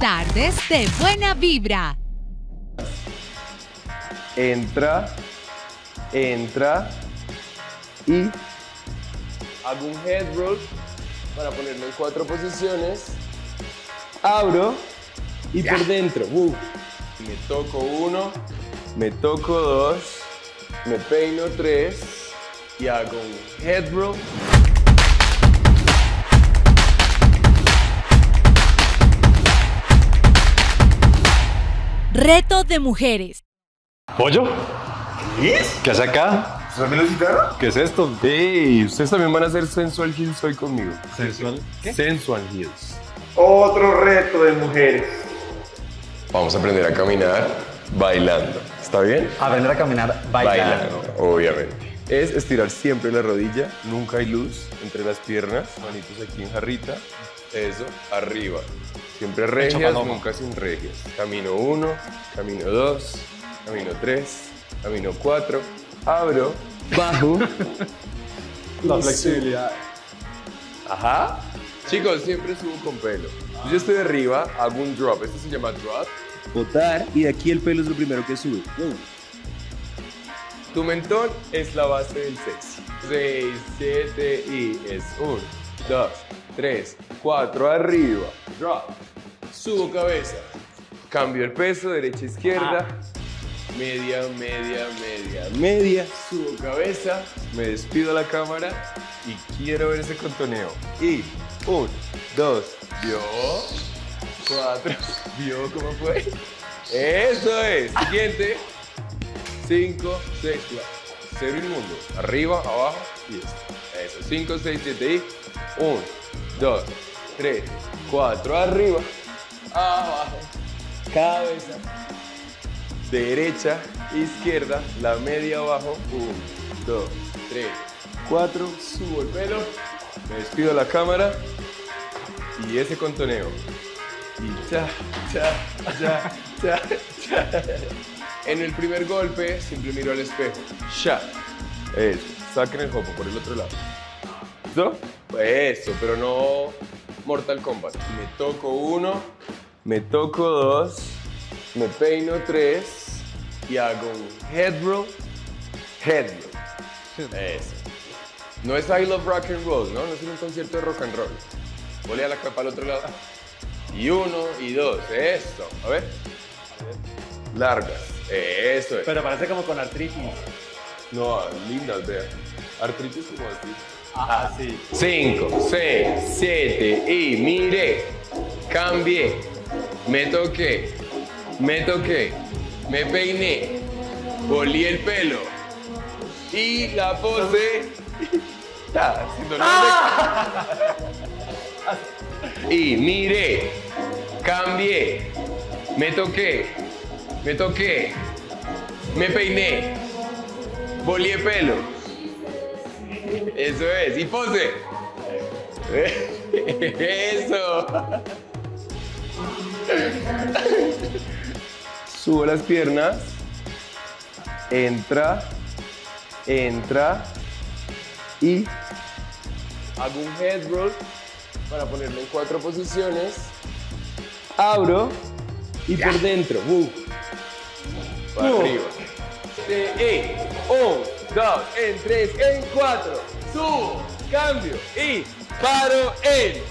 Tardes de buena vibra. Entra, entra y hago un head roll para ponerlo en cuatro posiciones. Abro y por dentro. uh, Me toco uno, me toco dos, me peino tres y hago un head roll. Reto de mujeres. ¿Pollo? ¿Qué es? ¿Qué hace acá? ¿Estás viendo guitarra? ¿Qué es esto? Hey, ustedes también van a hacer sensual heels hoy conmigo. ¿Sensual? Sensual heels. Otro reto de mujeres. Vamos a aprender a caminar bailando. ¿Está bien? Aprender a caminar bailando. obviamente. Es estirar siempre la rodilla, nunca hay luz entre las piernas, manitos aquí en jarrita. Eso, arriba. Siempre regias, nunca sin regias. Camino uno, camino dos, camino tres, camino cuatro. Abro, bajo. La flexibilidad. Ajá. Chicos, siempre subo con pelo. Si Yo estoy arriba, hago un drop. Esto se llama drop. botar y de aquí el pelo es lo primero que sube. Tu mentón es la base del sexy. 6, 7 y es 1, 2, 3, 4, arriba. Drop. Subo cabeza. Cambio el peso, derecha, izquierda. Media, media, media, media. Subo cabeza. Me despido a la cámara y quiero ver ese contoneo. Y 1, 2, vio. 4, vio cómo fue. Eso es. Siguiente. 5, 6, 4. Cero inmundo. Arriba, abajo y esto. Eso. 5, 6, 7 y 1, 2, 3, 4. Arriba, abajo. Cabeza. Derecha, izquierda. La media abajo. 1, 2, 3, 4. Subo el pelo. Me despido la cámara. Y ese contoneo. Y cha, cha, cha, cha, cha. En el primer golpe siempre miro al espejo. Ya. Eso. Saquen el hopo por el otro lado. ¿Listo? Eso, pero no Mortal Kombat. Me toco uno, me toco dos, me peino tres y hago un head roll, head roll. Eso. No es I love rock and roll, ¿no? No es un concierto de rock and roll. Volea la capa al otro lado. Y uno y dos. Eso. A ver. Largas. Eso es. Pero parece como con artritis. No, lindas, vea. Artritis como así. Ah, sí. 5, 6, 7 y mire, cambié, me toqué, me toqué, me peiné, volí el pelo y la pose está haciendo Y miré, cambié, me toqué, me toqué, me peiné, volí el pelo. Eso es, y pose. Eso. Subo las piernas. Entra, entra y hago un head roll para ponerlo en cuatro posiciones. Abro y por dentro. Uh. Para arriba. Eh, un, dos, en tres, en cuatro. Subo, cambio y paro en.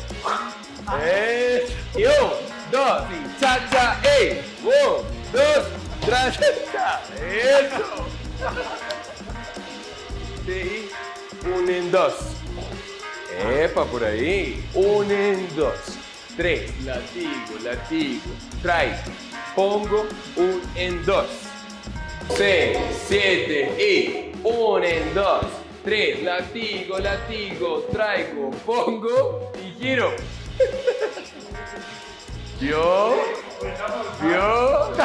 Eh, y un, dos, y cha, cha, eh. Un, dos, tras, cha. Eso. Sí, un en dos. Epa, por ahí. Un en dos. Tres. Latigo, latigo. Traigo. Pongo un en dos. 6, 7 y 1 en 2, 3, latigo, latigo, traigo, pongo y giro. ¿Vio? ¿Vio?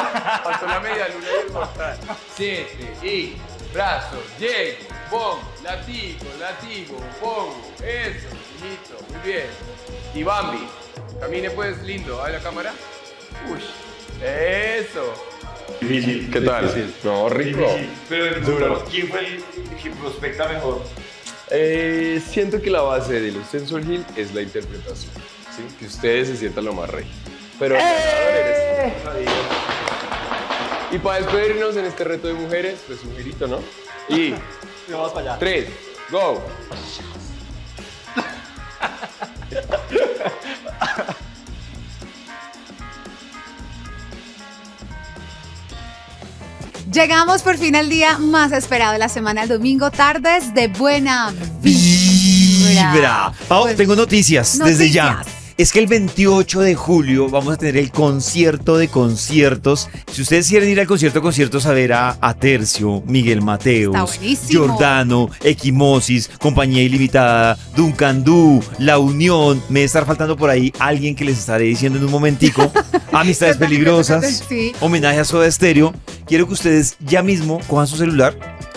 Pasó la media luna y. 7 y brazo, llego, pongo, latigo, latigo, pongo, eso, listo, muy bien. Y Bambi, camine pues lindo, ¿a la cámara? Uy, eso. Difícil. ¿Qué tal? No, rico. Difícil. Pero Duro. ¿quién fue el que prospecta mejor? Eh, siento que la base de los Sensual Hill es la interpretación, ¿sí? Que ustedes se sientan lo más rey. Pero el ganador eres tú, Javier. Y para despedirnos en este reto de mujeres, pues un girito, ¿no? Y Vamos para allá. tres, go. Llegamos por fin al día más esperado de la semana, el domingo, tardes de buena Vibra. vibra. Pau, Pues, tengo noticias, desde ya. Es que el 28 de julio vamos a tener el concierto de conciertos. Si ustedes quieren ir al concierto de conciertos a ver a, a Tercio, Miguel Mateos. Giordano, Equimosis, Compañía Ilimitada, Duncan Du, La Unión, me estar faltando por ahí alguien que les estaré diciendo en un momentico. Amistades peligrosas, sí. homenaje a Soda Stereo. Quiero que ustedes ya mismo cojan su celular,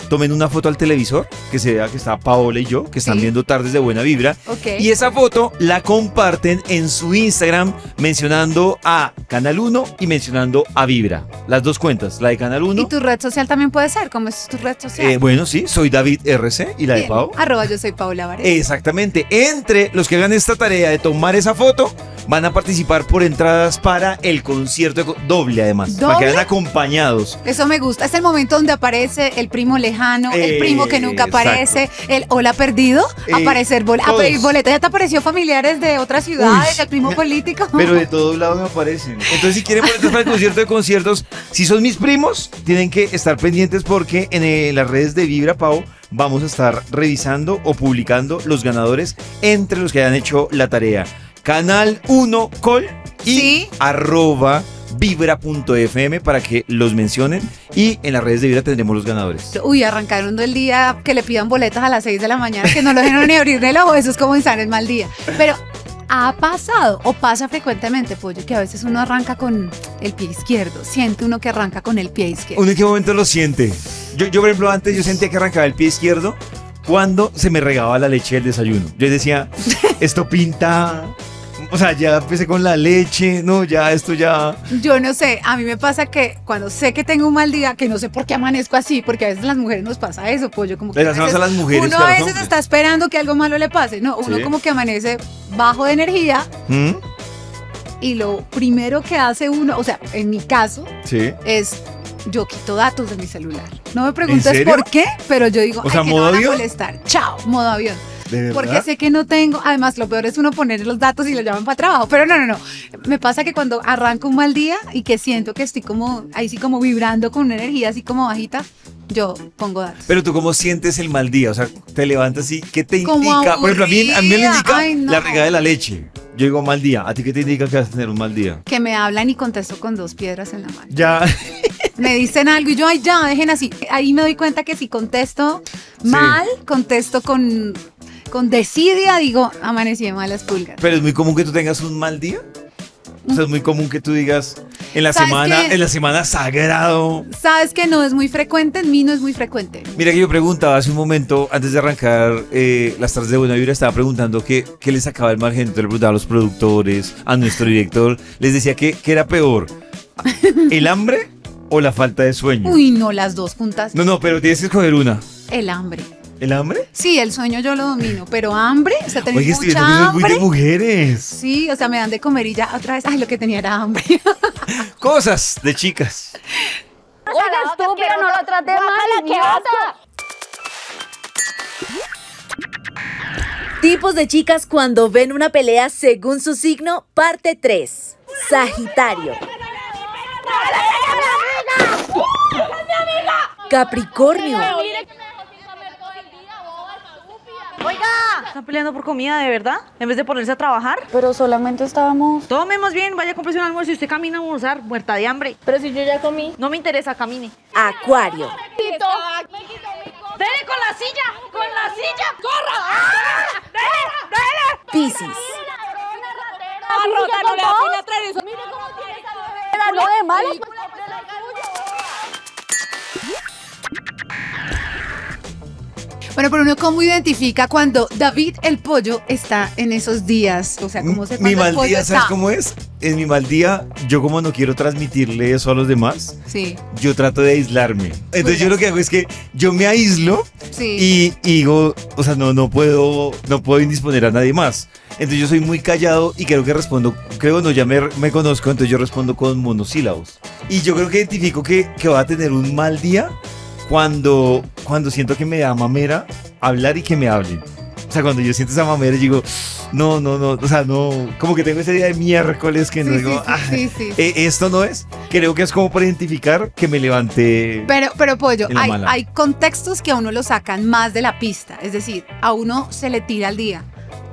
tomen una foto al televisor, que se vea que está Paola y yo, que están Sí. viendo tardes de buena vibra. Ok. Y esa foto la comparten en su Instagram mencionando a Canal 1 y mencionando a Vibra. Las dos cuentas, la de Canal 1. Y tu red social también puede ser, ¿cómo es tu red social? eh, bueno, sí, soy David RC y la de. Pau. Arroba yo soy Paula Varela. Exactamente. Entre los que hagan esta tarea de tomar esa foto, van a participar por entradas para el concierto doble, además. Para que ¿Doble? vayan acompañados. Eso me gusta. Es el momento donde aparece el primo lejano, el primo que nunca Exacto. aparece, el hola perdido, Eh, aparecer bol a pedir. ¿Ya te apareció familiares de otras ciudades, Uy, el primo político? Pero de todos lados me aparecen. Entonces, si quieren boletos para el concierto de conciertos, si son mis primos, tienen que estar pendientes porque en eh, las redes de Vibra Pau vamos a estar revisando o publicando los ganadores entre los que hayan hecho la tarea. Canal 1 Col y Sí. arroba vibra.fm para que los mencionen y en las redes de Vibra tendremos los ganadores. Uy, arrancaron el día que le pidan boletas a las 6 de la mañana, que no lo dejen ni abrir el ojo, eso es como estar en mal día. Pero ha pasado o pasa frecuentemente, Pollo, que a veces uno arranca con el pie izquierdo, siente uno que arranca con el pie izquierdo. ¿Uno en qué momento lo siente? Yo, yo, por ejemplo, antes yo sentía que arrancaba el pie izquierdo cuando se me regaba la leche del desayuno. Yo decía, esto pinta... O sea, ya empecé con la leche, no, ya esto ya... Yo no sé, a mí me pasa que cuando sé que tengo un mal día, que no sé por qué amanezco así, porque a veces a las mujeres nos pasa eso, pollo, como que Les hacemos a las mujeres uno a a veces hombres. está esperando que algo malo le pase, no, uno Sí. como que amanece bajo de energía ¿Mm? y lo primero que hace uno, o sea, en mi caso, Sí. es yo quito datos de mi celular. No me preguntes por qué, pero yo digo, O sea, "Ay, que ¿modo no van a molestar. Chao, modo avión. Porque sé que no tengo, además lo peor es uno poner los datos y lo llaman para trabajo, pero no, no, no. Me pasa que cuando arranco un mal día y que siento que estoy como, ahí sí como vibrando con una energía así como bajita, yo pongo datos. Pero tú cómo sientes el mal día, o sea, te levantas y ¿qué te Como indica? Por ejemplo, a mí, a mí me indica Ay, no. la regada de la leche. Yo digo mal día, ¿a ti qué te indica que vas a tener un mal día? Que me hablan y contesto con dos piedras en la mano. Ya, Me dicen algo y yo, ay, ya, dejen así. Ahí me doy cuenta que si contesto mal, contesto con, con desidia, digo, amanecí de malas pulgas. pero es muy común que tú tengas un mal día. O sea, es muy común que tú digas en la ¿Sabes semana, en la semana sagrado. Sabes que no es muy frecuente, en mí no es muy frecuente. Mira que yo preguntaba hace un momento, antes de arrancar eh, las tardes de Buena Vibra, estaba preguntando qué, qué le sacaba el margen. Entonces le preguntaba a los productores, a nuestro director. Les decía que, ¿qué era peor, el hambre o la falta de sueño. Uy, no, las dos juntas. No, no, pero tienes que escoger una. El hambre. ¿El hambre? Sí, el sueño yo lo domino, pero hambre, o sea, estoy mucha soy muy de hambre. mujeres. Sí, o sea, me dan de comer y ya otra vez, ay, lo que tenía era hambre. Cosas de chicas. Oiga, tú, pero no lo trate mal, idiota. Tipos de chicas cuando ven una pelea según su signo, parte 3. Sagitario. Capricornio. Oiga. ¿Están peleando por comida de verdad? En vez de ponerse a trabajar. Pero solamente estábamos... Tomemos bien, vaya a comprarse un almuerzo y usted camina a almorzar, muerta de hambre. Pero si yo ya comí. No me interesa, camine. Acuario. ¡Dele con la silla! ¡Con la silla! ¡Corra! ¡Dele! ¡Dele! Piscis. rota, no le traer eso. Mire cómo tiene esa Lo de malas. Bueno, pero uno cómo identifica cuando David el pollo está en esos días, o sea, cómo se Mi mal día, ¿sabes cómo es? en mi mal día, yo como no quiero transmitirle eso a los demás, Sí, yo trato de aislarme. Entonces yo lo que hago es que yo me aíslo sí. y, y digo, o sea, no, no puedo, no puedo indisponer a nadie más. Entonces yo soy muy callado y creo que respondo, creo no, ya me, me conozco, entonces yo respondo con monosílabos. Y yo creo que identifico que, que va a tener un mal día cuando, cuando siento que me da mamera hablar y que me hablen. O sea, cuando yo siento esa mamera, digo, no, no, no, o sea, no, como que tengo ese día de miércoles que no Sí, digo, sí, sí, "Ah, sí, sí. eh, esto no es. Creo que es como para identificar que me levanté. Pero, pero Pollo, hay, mala. hay contextos que a uno lo sacan más de la pista. Es decir, a uno se le tira el día.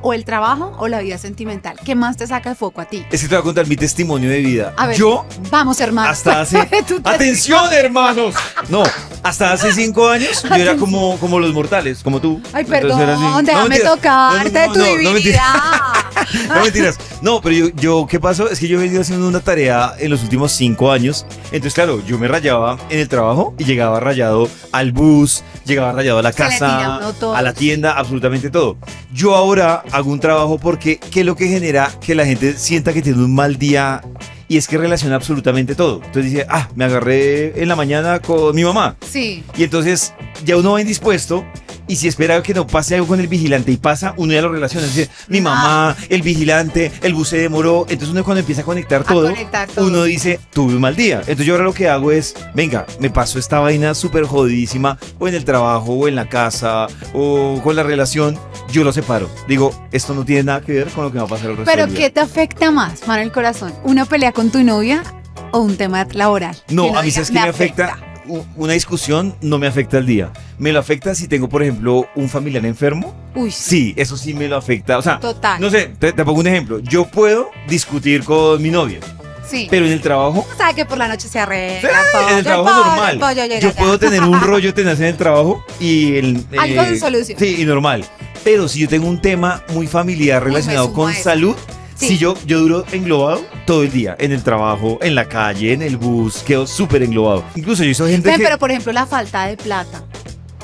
O el trabajo o la vida sentimental. ¿Qué más te saca el foco a ti? Es que te voy a contar mi testimonio de vida. A ver, Yo vamos, hermano. hasta hace atención hermanos no hasta hace cinco años yo era como como los mortales como tú Ay, perdón. No, déjame mentiras. tocarte No, no, no, tu no, no, divinidad. mentiras. no mentiras no pero yo, yo qué pasó es que yo he venido haciendo una tarea en los últimos cinco años entonces claro yo me rayaba en el trabajo y llegaba rayado al bus llegaba rayado a la casa a la tienda absolutamente todo yo ahora hago un trabajo porque qué es lo que genera que la gente sienta que tiene un mal día y es que relaciona absolutamente todo. Entonces dice, ah, me agarré en la mañana con mi mamá. Sí. Y entonces ya uno va indispuesto y si espera que no pase algo con el vigilante y pasa, uno ya lo relaciona. Dice, mi mamá, el vigilante, el bus se demoró. Entonces uno cuando empieza a conectar todo, conectar todo. uno dice, tuve un mal día. Entonces yo ahora lo que hago es, venga, me pasó esta vaina súper jodidísima o en el trabajo o en la casa o con la relación. Yo lo separo. Digo, esto no tiene nada que ver con lo que va a pasar el resto Pero del día. ¿qué te afecta más, mano el corazón? ¿Una pelea con tu novia o un tema laboral? No, a mí diga, sabes que me afecta. Una discusión no me afecta el día. Me lo afecta si tengo, por ejemplo, un familiar enfermo. Uy, Sí, eso sí me lo afecta. O sea, Total. no sé, te, te pongo un ejemplo. Yo puedo discutir con mi novia, sí. pero en el trabajo, O sea, que por la noche se arregla. Sí, en el trabajo pollo, normal. pollo yo ya. puedo tener un rollo tenaz en el trabajo y el eh, Algo de solución. Sí, y normal. Pero si yo tengo un tema muy familiar relacionado con eso. salud, Sí. si yo, yo duro englobado todo el día, en el trabajo, en la calle, en el bus, quedo súper englobado. Incluso yo hizo gente Ven, que... pero por ejemplo, la falta de plata.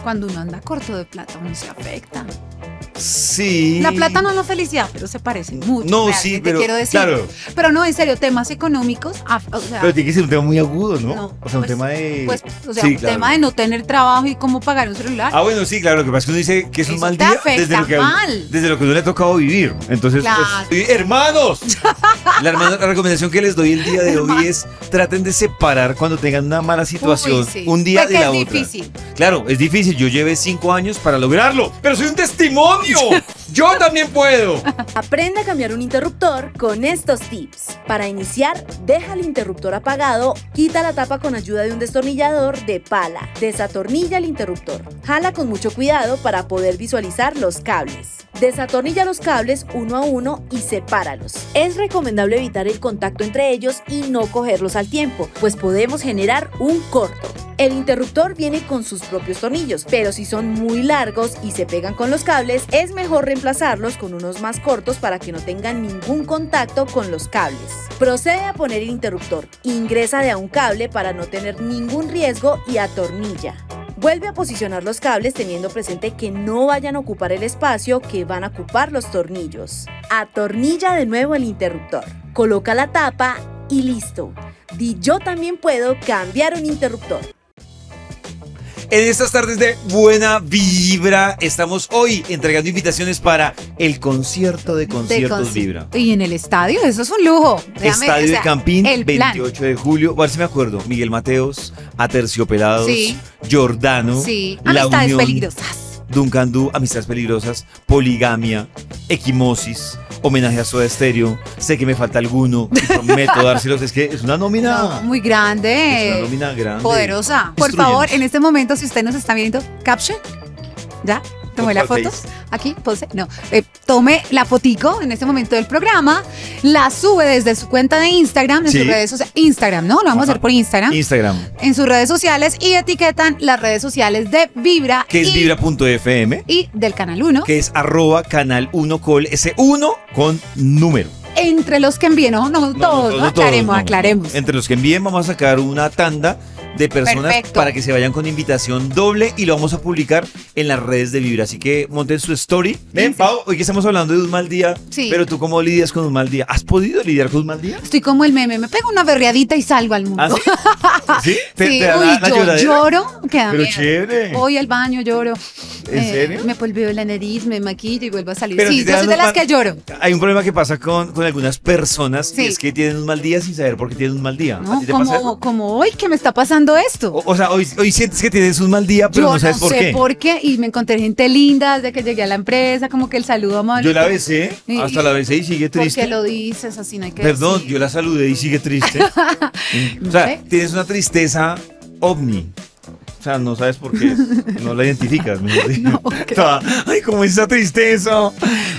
Cuando uno anda corto de plata, uno se afecta. Sí. La plata no es la felicidad, pero se parecen mucho. No, sí, pero- quiero decir. claro. Pero no, en serio, temas económicos. af- o sea, Pero tiene que ser un tema muy agudo, ¿no? No, o sea, un pues- tema de... pues, o sea, Sí, un claro. tema de no tener trabajo y cómo pagar un celular. Ah, bueno, sí, claro, lo que pasa es que uno dice que es un mal día afecta desde lo, que, mal. desde lo que uno le ha tocado vivir. Entonces, Claro. pues, hermanos, la, hermana- la recomendación que les doy el día de hoy es traten de separar cuando tengan una mala situación Uy, sí. un día Porque de la es otra. difícil. Claro, es difícil. Yo llevé cinco años para lograrlo, pero soy un testimonio. Sonho! Yo también puedo. Aprende a cambiar un interruptor con estos tips. Para iniciar, deja el interruptor apagado, quita la tapa con ayuda de un destornillador de pala, desatornilla el interruptor. Jala con mucho cuidado para poder visualizar los cables. Desatornilla los cables uno a uno y sepáralos. Es recomendable evitar el contacto entre ellos y no cogerlos al tiempo, pues podemos generar un corto. El interruptor viene con sus propios tornillos, pero si son muy largos y se pegan con los cables, es mejor reemplazarlos con unos más cortos para que no tengan ningún contacto con los cables. Procede a poner el interruptor, ingresa de a un cable para no tener ningún riesgo y atornilla. Vuelve a posicionar los cables teniendo presente que no vayan a ocupar el espacio que van a ocupar los tornillos. Atornilla de nuevo el interruptor. Coloca la tapa y listo. Di yo también puedo cambiar un interruptor. En estas tardes de buena vibra, estamos hoy entregando invitaciones para el concierto de conciertos conci- Vibra. Y en el estadio, eso es un lujo. Déjame- Estadio o sea, de Campín, el plan. 28 de julio. A ver si me acuerdo. Miguel Mateos, Aterciopelados, Sí. Jordano, Sí, La amistades Unión, peligrosas. Duncan Du, Amistades Peligrosas, Poligamia, Equimosis, Homenaje a Soda Stereo, Sé que me falta alguno y prometo dárselos. Es que es una nómina. No, muy grande. Es una nómina grande. Poderosa. Por favor, en este momento, si usted nos está viendo, caption. ¿Ya? Tomé la ¿Cuál foto. Aquí, pose. No. Eh, tome la fotico en este momento del programa. La sube desde su cuenta de Instagram, en Sí. sus redes sociales. Instagram, ¿no? Lo vamos a hacer por Instagram. Instagram, en sus redes sociales y etiquetan las redes sociales de Vibra. que es vibra.fm, Y del canal 1. que es arroba canal 1 col, ese 1 con número. Entre los que envíen, no, no, todos, No, todos, aclaremos, no. aclaremos. Entre los que envíen vamos a sacar una tanda de personas Perfecto. para que se vayan con invitación doble y lo vamos a publicar en las redes de Vibra. Así que monten su story. Ven, Pau, hoy que estamos hablando de un mal día, Sí. pero tú cómo lidias con un mal día? ¿Has podido lidiar con un mal día? Estoy como el meme, me pego una berreadita y salgo al mundo. ¿Ah, sí? ¿Sí? ¿Te, Sí, te da uy, la, la yo lloradera? lloro, que da Pero miedo. chévere. Voy al baño, lloro. ¿En serio? Me polveo la nariz, me maquillo y vuelvo a salir. Pero sí, yo soy de las que lloro. Hay un problema que pasa con, con algunas personas Sí. y es que tienen un mal día sin saber por qué tienen un mal día. ¿A No, ti te pasa eso? como, como hoy que me está pasando esto. O, o sea, hoy, hoy sientes que tienes un mal día, pero yo no sabes por sé qué. por qué y me encontré gente linda desde que llegué a la empresa, como que el saludo amable. Yo la besé, Y- hasta la besé y sigue ¿Por triste. qué lo dices así? No hay que Perdón, decir. yo la saludé y sigue triste. o sea, tienes una tristeza ovni. O sea, no sabes por qué. No la identificas. dicho. Toda, Ay, ¿cómo es esa tristeza?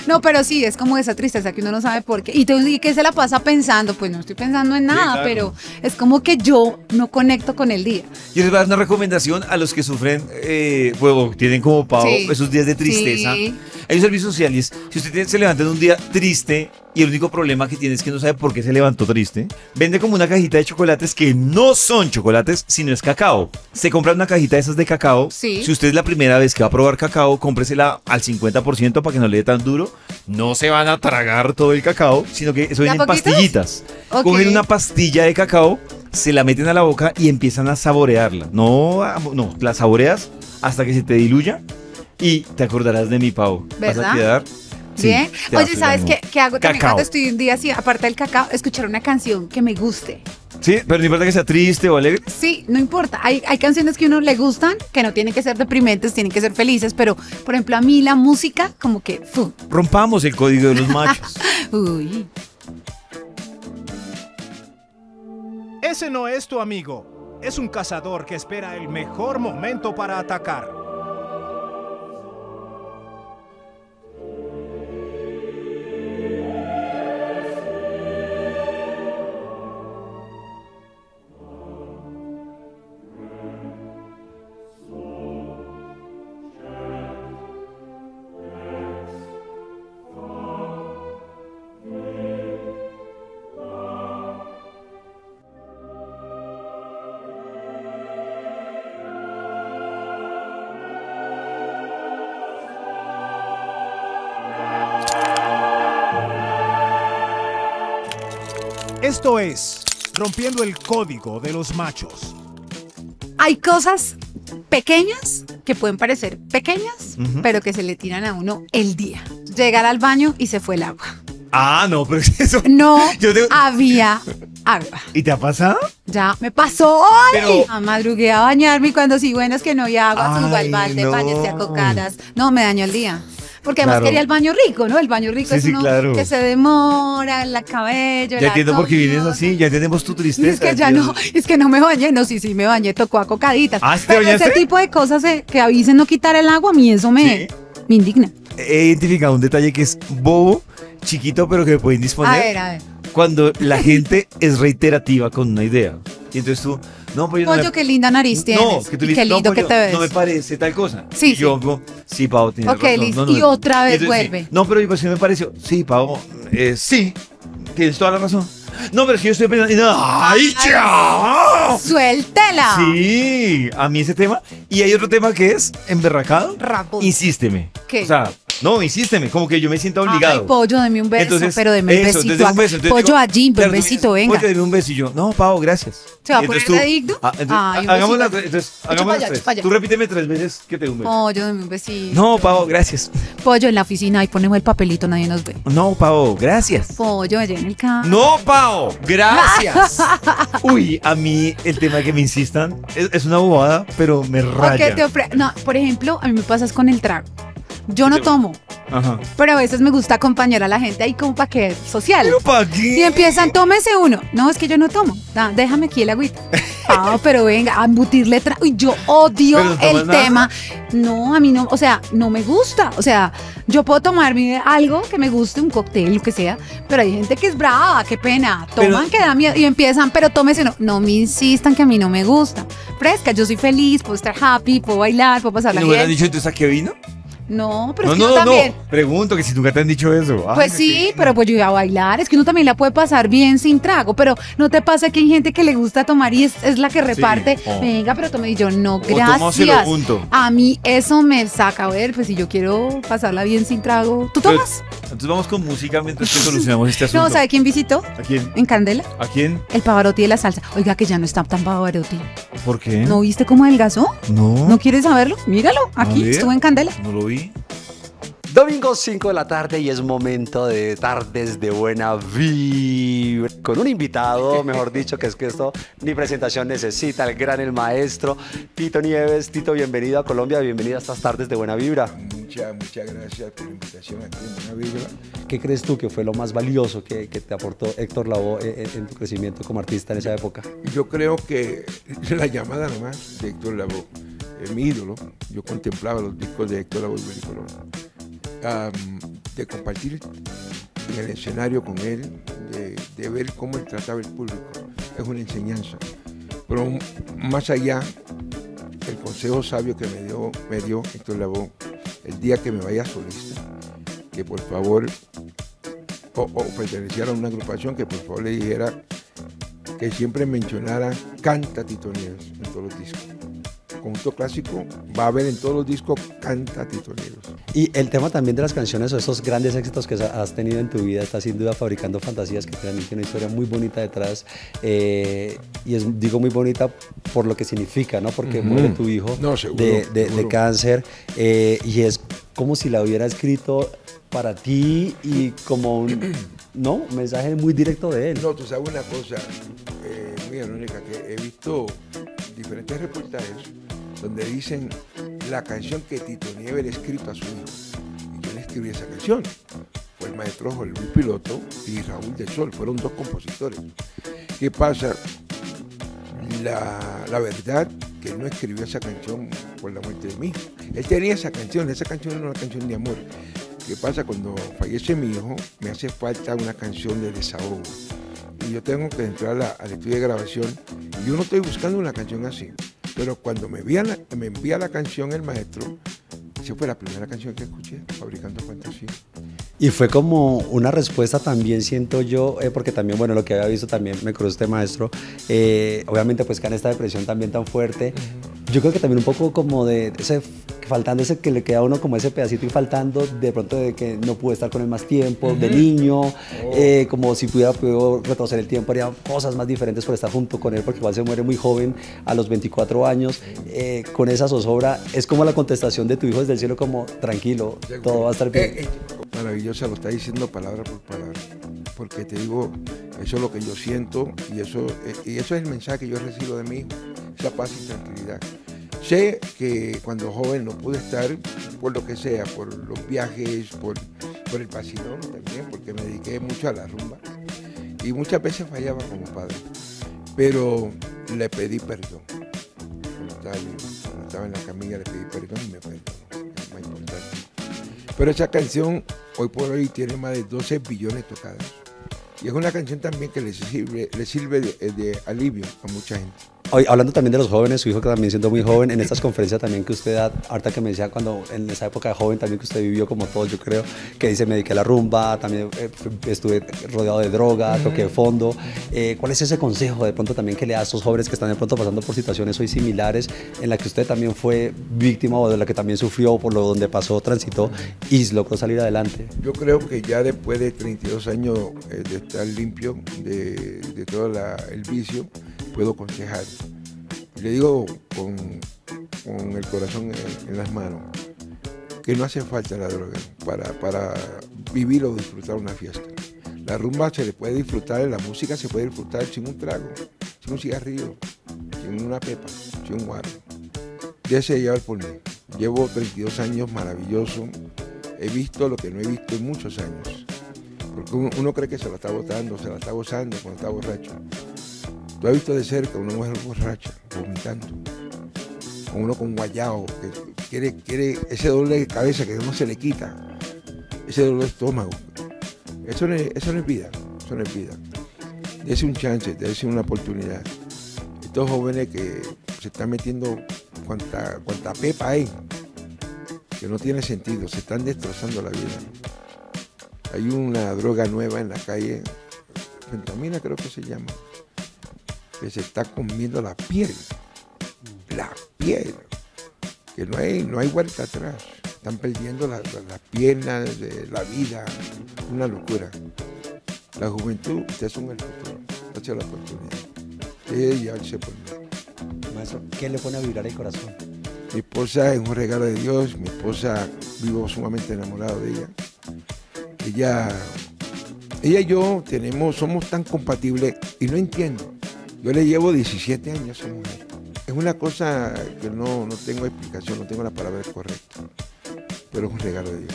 No, pero sí, es como esa tristeza que uno no sabe por qué. Y te y que se la pasa pensando, pues no estoy pensando en nada, claro. pero es como que yo no conecto con el día. Yo les voy a dar una recomendación a los que sufren, eh, bueno, tienen como Sí. esos días de tristeza. Sí. Hay un servicio social y es, si usted tiene- se levanta en un día triste y el único problema que tiene es que no sabe por qué se levantó triste, vende como una cajita de chocolates que no son chocolates, sino es cacao. Se compra una cajita de esas de cacao. Sí. Si usted es la primera vez que va a probar cacao, cómpresela al 50% para que no le dé tan duro. No se van a tragar todo el cacao, sino que eso ¿De a viene en poquitos? pastillitas. Ok. Cogen una pastilla de cacao, se la meten a la boca y empiezan a saborearla. No, no, la saboreas hasta que se te diluya y te acordarás de mi pavo. Vas ¿Verdad? a quedar. Sí, Bien. Oye, ¿sabes qué, qué hago también Cacao. cuando estoy un día así, aparte del cacao? Escuchar una canción que me guste. Sí, pero no importa que sea triste o alegre. Sí, no importa. Hay, hay canciones que a uno le gustan, que no tienen que ser deprimentes, tienen que ser felices, pero, por ejemplo, a mí la música, como que, fu, Rompamos el código de los machos. uy. Ese no es tu amigo. Es un cazador que espera el mejor momento para atacar. Esto es Rompiendo el Código de los Machos. Hay cosas pequeñas que pueden parecer pequeñas, pero que se le tiran a uno el día. Llegar al baño y se fue el agua. Ah, no, pero es eso. No Yo te- había agua. ¿Y te ha pasado? Ya me pasó hoy. Pero- A madrugué a bañarme y cuando sí, bueno, es que no había agua, subo al balde, no. bañese a cocadas. No, me dañó el día. Porque además Claro. quería el baño rico, ¿no? El baño rico Sí, es sí, uno claro. que se demora, la cabello, Ya entiendo por qué vienes así, ya entendemos tu tristeza. es que ya no, es que no me bañé, no, sí, sí me bañé, tocó a cocaditas. ¿Ah, Pero ese tipo de cosas eh, que avisen no quitar el agua, a mí eso me, me indigna. He identificado un detalle que es bobo, chiquito, pero que me pueden disponer. A ver, a ver. Cuando la gente es reiterativa con una idea. Y entonces tú, no, pues yo no me- Pollo, qué linda nariz tienes. No, que tú y le qué dices, no, lindo que pollo, te ves. No me parece tal cosa. Sí, Y yo digo, sí, Pau, tienes Ok, razón. listo. No, no, Y no. otra vez entonces, sí. vuelve. No, pero digo, sí me pareció. Sí, Pau, eh, sí, tienes toda la razón. No, pero es que yo estoy pensando. no, ¡Ay, chao! ¡Suéltela! Sí, a mí ese tema. Y hay otro tema que es emberracado. Rabón. Insísteme. ¿Qué? O sea, no, insísteme, como que yo me siento obligado. Ay, pollo, deme un beso, Entonces, pero deme un eso, besito. un beso. Pollo digo, allí, claro, un besito, venga. Pollo, deme un beso y yo, no, Pau, gracias. ¿Se va a poner digno? Ah, Ay, las entonces, las allá, tres. Tú repíteme tres veces que te dé un beso. Pollo, deme un besito. No, Pau, gracias. Pollo en la oficina y ponemos el papelito, nadie nos ve. No, Pau, gracias. Pollo allá en el carro. No, Pau, gracias. Uy, a mí el tema que me insistan es, es una bobada, pero me raya. que te ofre- No, por ejemplo, a mí me pasa es con el trago. Yo no tomo, Ajá. pero a veces me gusta acompañar a la gente ahí como para que social. ¿Pero para qué? Y empiezan, tómese uno. No, es que yo no tomo. Da- déjame aquí el agüita. Ah, pero venga, a embutirle trago. Uy, yo odio ¿Pero no tomas el nada? tema. No, a mí no, o sea, no me gusta. O sea, yo puedo tomarme algo que me guste, un cóctel, lo que sea, pero hay gente que es brava, qué pena. Toman Pero- que da miedo y empiezan, pero tómese uno. No me insistan que a mí no me gusta. Fresca, yo soy feliz, puedo estar happy, puedo bailar, puedo pasar ¿Y la ¿No hubieran dicho entonces a qué vino? No, pero no, es que no, uno no, también. Pregunto que si nunca te han dicho eso. Ay, Pues sí, pero pues yo iba a bailar. Es que uno también la puede pasar bien sin trago. Pero no te pasa que hay gente que le gusta tomar y es, es la que reparte. Oh. Venga, pero tome. Y yo, no, gracias. A mí eso me saca. A ver, pues si yo quiero pasarla bien sin trago. ¿Tú Pero- tomas? Entonces vamos con música mientras que solucionamos este asunto. No, ¿sabe quién visitó? ¿A quién? En Candela. ¿A quién? El Pavarotti de la salsa. Oiga, que ya no está tan Pavarotti. ¿Por qué? ¿No viste cómo adelgazó? No. ¿No quieres saberlo? Míralo. Aquí estuvo en Candela. No lo vi. Domingo 5 de la tarde y es momento de tardes de buena vibra. Con un invitado, mejor dicho, que es que esto ni presentación necesita, el gran, el maestro, Tito Nieves. Tito, bienvenido a Colombia, bienvenido a estas tardes de buena vibra. Muchas, muchas gracias por la invitación aquí en Buena Vibra. ¿Qué crees tú que fue lo más valioso que, que te aportó Héctor Lavoe en, en- en tu crecimiento como artista en esa época? Yo creo que la llamada nomás de Héctor Lavoe, eh, mi ídolo, yo contemplaba los discos de Héctor Lavoe y Colón, de compartir el escenario con él, de, ver cómo él trataba el público, es una enseñanza. Pero más allá, el consejo sabio que me dio, me dio Héctor Lavoe, el día que me vaya solista, que por favor, o, perteneciera a una agrupación, que por favor le dijera que siempre mencionara Canta Tito en todos los discos. Conjunto clásico va a haber en todos los discos Canta Tito Nieves. Y el tema también de las canciones o esos grandes éxitos que has tenido en tu vida está sin duda fabricando fantasías que también tiene una historia muy bonita detrás. eh, y es, digo muy bonita por lo que significa, ¿no? Porque Ujú. muere tu hijo No, seguro, de, de- de seguro. cáncer eh, y es como si la hubiera escrito para ti y como un, ¿no? un mensaje muy directo de él. No, tú sabes una cosa eh, muy irónica, que he visto diferentes reportajes donde dicen la canción que Tito Nieves le escrito a su hijo. Y yo le escribí esa canción. Fue el maestro Jorge Luis Piloto y Raúl del Sol, fueron dos compositores. ¿Qué pasa? La, la verdad que él no escribió esa canción por la muerte de mi hijo. Él tenía esa canción, esa canción era una canción de amor. ¿Qué pasa? Cuando fallece mi hijo, me hace falta una canción de desahogo. Y yo tengo que entrar al estudio de grabación. Y yo no estoy buscando una canción así. Pero cuando me envía la, me envía la canción el maestro, esa fue la primera canción que escuché, Fabricando Fantasía. Y fue como una respuesta también, siento yo, eh, porque también, bueno, lo que había visto también me cruzó este maestro, eh, obviamente pues que en esta depresión también tan fuerte, yo creo que también un poco como de ese, faltando ese que le queda a uno como ese pedacito y faltando de pronto de que no pude estar con él más tiempo, de niño, Oh. eh, como si pudiera podido retroceder el tiempo, haría cosas más diferentes por estar junto con él, porque igual se muere muy joven, a los 24 años, eh, con esa zozobra, es como la contestación de tu hijo desde el cielo como, tranquilo, todo va a estar bien. Eh, eh, maravillosa, lo está diciendo palabra por palabra. Porque te digo, eso es lo que yo siento y eso, y eso es el mensaje que yo recibo de mi hijo, esa paz y tranquilidad. Sé que cuando joven no pude estar por lo que sea, por los viajes, por, el vacilón también, porque me dediqué mucho a la rumba. Y muchas veces fallaba como padre. Pero le pedí perdón. Estaba, en la camilla le pedí perdón y me perdonó. Pero esa canción hoy por hoy tiene más de 12 billones tocadas. Y es una canción también que le sirve, de alivio a mucha gente. Hoy, hablando también de los jóvenes, su hijo que también siendo muy joven, en estas conferencias también que usted da, harta que me decía cuando en esa época de joven también que usted vivió como todos, yo creo, que dice me dediqué a la rumba, también eh, estuve rodeado de droga, toqué fondo. Eh, ¿Cuál es ese consejo de pronto también que le da a estos jóvenes que están de pronto pasando por situaciones hoy similares en la que usted también fue víctima o de la que también sufrió por lo donde pasó, transitó y logró salir adelante? Yo creo que ya después de 32 años eh, de estar limpio de, de todo la- el vicio, puedo aconsejar. Le digo con, con el corazón en, en las manos que no hace falta la droga para, para vivir o disfrutar una fiesta. La rumba se le puede disfrutar, la música se puede disfrutar sin un trago, sin un cigarrillo, sin una pepa, sin un guaro. Déjese llevar por mí. Llevo 32 años maravilloso. He visto lo que no he visto en muchos años. Porque uno, uno cree que se la está botando, se la está gozando cuando está borracho. Tú has visto de cerca una mujer borracha, vomitando. O uno con guayao, que quiere, quiere ese dolor de cabeza que no se le quita. Ese dolor de estómago. Eso no es, eso no es vida. Eso no es vida. Dese un chance, dese una oportunidad. Estos jóvenes que se están metiendo cuanta, cuanta pepa hay, que no tiene sentido, se están destrozando la vida. Hay una droga nueva en la calle, fentamina creo que se llama, que se está comiendo la piel, la piel, que no hay, no hay vuelta atrás. Están perdiendo la- la- las piernas, de la vida, una locura. La juventud, ustedes son el futuro, hacia la oportunidad. De llevarse por mí. Maestro, ¿qué le pone a vibrar el corazón? Mi esposa es un regalo de Dios, mi esposa vivo sumamente enamorado de ella. Ella, ella y yo tenemos, somos tan compatibles y no entiendo. Yo le llevo 17 años a esa mujer. Es una cosa que no, no tengo explicación, no tengo la palabra correcta, pero es un regalo de Dios.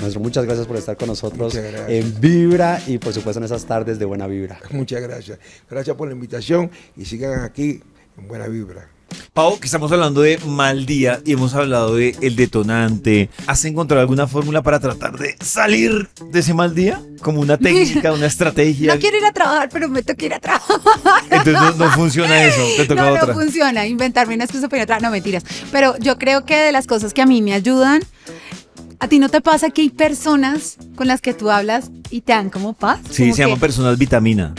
Maestro, muchas gracias por estar con nosotros en Vibra y por supuesto en esas tardes de buena vibra. Muchas gracias. Gracias por la invitación y sigan aquí en Buena Vibra. Pau, que estamos hablando de mal día y hemos hablado de el detonante. ¿Has encontrado alguna fórmula para tratar de salir de ese mal día? Como una técnica, una estrategia. No quiero ir a trabajar, pero me toca ir a trabajar. Entonces no, no funciona eso, te toca no, otra. no funciona. Inventarme una excusa para ir a trabajar. No, mentiras. Pero yo creo que de las cosas que a mí me ayudan, ¿a ti no te pasa que hay personas con las que tú hablas y te dan como paz? Sí, Como se llaman que personas vitamina.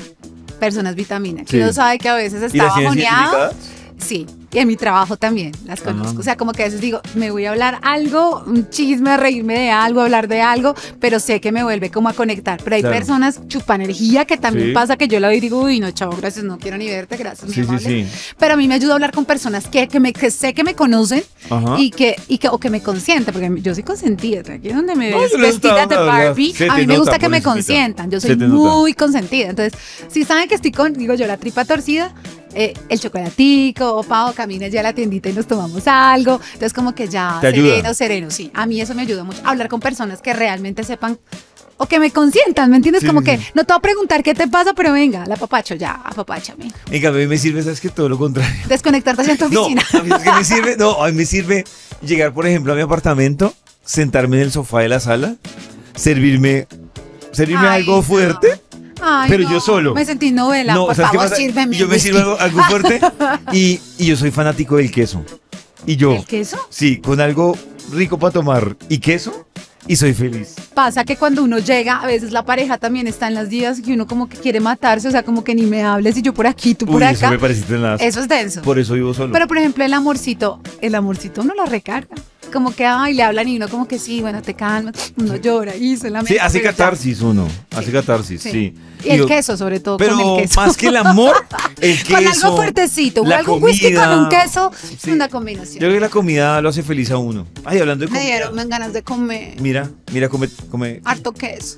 personas vitamina. Que Sí. uno sabe que a veces ¿Y está bajoneado. Sí, y en mi trabajo también las Ajá. conozco. O sea, como que a veces digo, me voy a hablar algo, un chisme, reírme de algo, hablar de algo, pero sé que me vuelve como a conectar. Pero hay Claro. personas chupa energía que también Sí. pasa que yo la veo y digo, uy, no, chavo, gracias, no quiero ni verte, gracias, mi Sí, sí, amable". sí. Pero a mí me ayuda a hablar con personas que, que, me, que sé que me conocen Ajá. y que, y que, o que me consienten, porque yo soy consentida. Aquí es donde me No, ves vestida de. Barbie, a mí me gusta que me consientan. Yo soy muy consentida. Entonces, si saben que estoy con, digo yo, la tripa torcida, eh, el chocolatico, o Pau, camina ya a la tiendita y nos tomamos algo. Entonces, como que ya, Te ayuda. sereno, sereno, sí. A mí eso me ayuda mucho. Hablar con personas que realmente sepan o que me consientan, ¿me entiendes? Sí, como sí, que no te voy a preguntar qué te pasa, pero venga, la papacho ya, apapáchame. En cambio, a mí me sirve, ¿sabes que Todo lo contrario. Desconectarte hacia tu No, oficina. a mí es que me sirve, no, a mí me sirve llegar, por ejemplo, a mi apartamento, sentarme en el sofá de la sala, servirme, servirme Ay, algo no. Ay, pero no, yo solo. Me sentí novela, No, por ¿sabes qué favor, sírveme. Yo me sirvo algo, fuerte y, y yo soy fanático del queso. Y yo, ¿El queso? sí, con algo rico para tomar y queso, y soy feliz. Pasa que cuando uno llega, a veces la pareja también está en las días que uno como que quiere matarse, o sea, como que ni me hables y yo por aquí, tú por Uy, eso acá. me parece tenaz. Eso es denso. Por eso vivo solo. Pero por ejemplo, el amorcito, el amorcito uno lo recarga. Como que, ay, le hablan y uno como que sí, bueno, te calmas, uno llora y solamente. Sí, ya. catarsis uno, hace catarsis, Sí. sí. Y el yo- queso, sobre todo, Pero con el queso. más que el amor, el queso. con algo fuertecito, la algo whisky con comida. un queso, Sí. una Yo combinación. creo que la comida lo hace feliz a uno. Ay, hablando de Me comida. dieron ganas de comer Mira, mira, come, come. harto queso.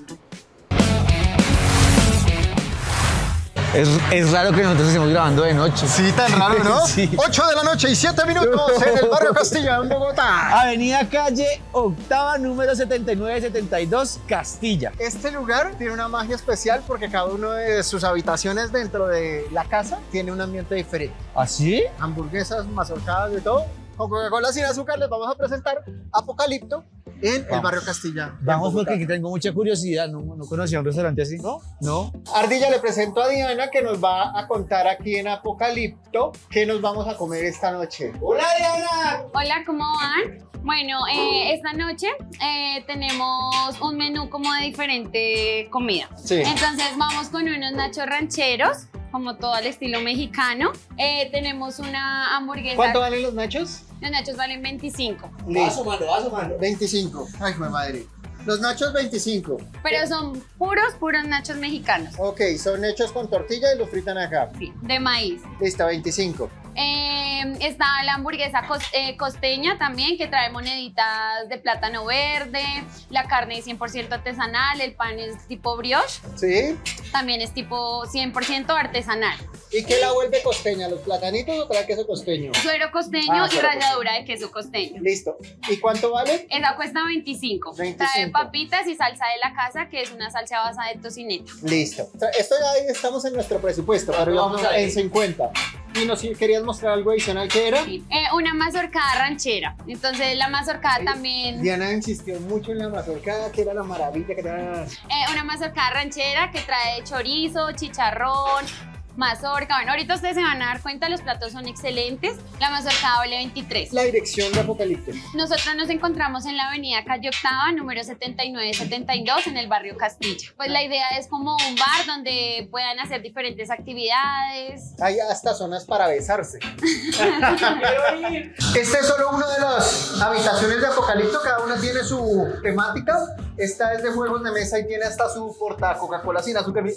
Es, es raro que nosotros estemos grabando de noche. Sí, tan raro, ¿no? Sí. 8 de la noche y 7 minutos en el barrio Castilla, en Bogotá. Avenida Calle Octava, número 7972, Castilla. Este lugar tiene una magia especial porque cada uno de sus habitaciones dentro de la casa tiene un ambiente diferente. ¿Así? Hamburguesas, mazorcadas, de todo. Con Coca-Cola sin azúcar les vamos a presentar Apocalipto en el barrio Castilla. Vamos porque aquí tengo mucha curiosidad. No, no conocía un restaurante así. ¿No? No. Ardilla le presento a Diana que nos va a contar aquí en Apocalipto qué nos vamos a comer esta noche. ¡Hola Diana! Hola, ¿cómo van? Bueno, eh, esta noche eh, tenemos un menú como de diferente comida. Sí. Entonces vamos con unos nachos rancheros, como todo al estilo mexicano. Eh, tenemos una hamburguesa. ¿Cuánto valen los nachos? Los nachos valen 25. Listo. 25. Ay, mi madre. Los nachos 25. Pero son puros, puros nachos mexicanos. Ok, son hechos con tortilla y los fritan acá. Sí, de maíz. Listo, 25. Eh, está la hamburguesa cos- eh, costeña también, que trae moneditas de plátano verde. La carne es 100% artesanal. El pan es tipo brioche. ¿Sí? También es tipo 100% artesanal. ¿Y qué la vuelve costeña? ¿Los platanitos o trae queso costeño? Suero costeño Ah, y ralladura de queso costeño. Listo. ¿Y cuánto vale? Esa cuesta 25. 25. Trae papitas y salsa de la casa, que es una salsa basada de tocineta. Listo. Esto ya estamos en nuestro presupuesto, pero Vamos a ver. en 50. Y nos querías mostrar algo adicional que era. Eh, una mazorcada ranchera. Entonces la mazorcada también... Diana insistió mucho en la mazorcada, que era la maravilla, que era... Eh, una mazorcada ranchera que trae chorizo, chicharrón, mazorca. Bueno, ahorita ustedes se van a dar cuenta, los platos son excelentes. La mazorca doble 23. La dirección de Apocalipto. Nosotros nos encontramos en la avenida Calle Octava, número 7972, en el barrio Castilla. Pues la idea es como un bar donde puedan hacer diferentes actividades. Hay hasta zonas para besarse. Este es solo uno de las habitaciones de Apocalipto, cada una tiene su temática. Esta es de juegos de mesa y tiene hasta su porta Coca-Cola sin azúcar. Y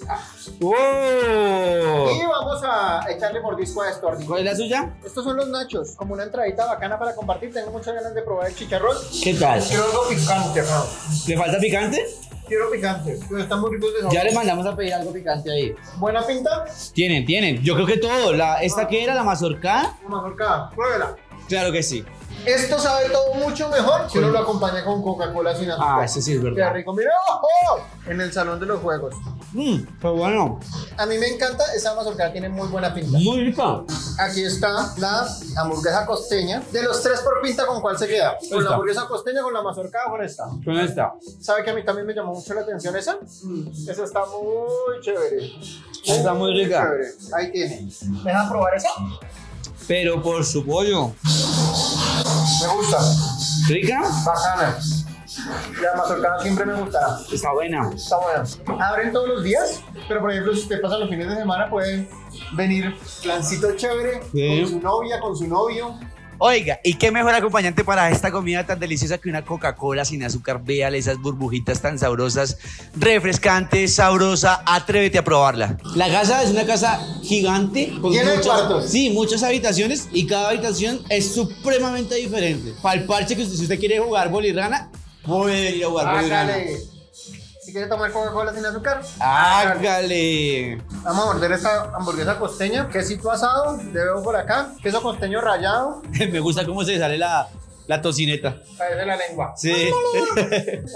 vamos a echarle mordisco a esto. ¿Cuál es la suya? Estos son los nachos, como una entradita bacana para compartir. Tengo muchas ganas de probar el chicharrón. ¿Qué tal? Quiero algo picante, ¿no? ¿Le falta picante? Quiero picante, pero están muy ricos de sabor. Ya le mandamos a pedir algo picante ahí. ¿Buena pinta? Tienen, tienen. Yo creo que todo. La, ¿Esta qué era? ¿La mazorca? La mazorca, pruébela. Claro que sí. Esto sabe todo mucho mejor si uno lo acompaña con Coca-Cola sin azúcar. Ah, eso sí es Qué verdad. rico. Mira, ojo, en el salón de los juegos. Mmm, pero bueno. A mí me encanta, esa mazorca tiene muy buena pinta. Muy rica. Aquí está la hamburguesa costeña. De los tres por pinta, ¿con cuál se queda? ¿Con la Esta. hamburguesa costeña, con la mazorca o con esta? Con esta. ¿Sabe que a mí también me llamó mucho la atención esa? Esa está muy chévere. Está muy rica. chévere. Ahí tiene. ¿Me dejan probar esa? Pero por su pollo. Me gusta. ¿Rica? Bacana. La mazorca siempre me gustará. Está buena. Está buena. Abren todos los días, pero por ejemplo, si usted pasa los fines de semana, pueden venir plancito chévere Sí. con su novia, con su novio. Oiga, ¿y qué mejor acompañante para esta comida tan deliciosa que una Coca-Cola sin azúcar? Véale esas burbujitas tan sabrosas, refrescantes, sabrosa. Atrévete a probarla. La casa es una casa gigante. Con de muchas- cuartos. Sí, muchas habitaciones y cada habitación es supremamente diferente. Para el parche que usted, si usted quiere jugar bolirrana, puede venir a jugar bolirrana. Quiere tomar Coca-Cola sin azúcar, Hágale. vamos a morder esta hamburguesa costeña, quesito asado, le veo por acá, queso costeño rallado, Me gusta cómo se sale la, la tocineta. parece la lengua. Sí.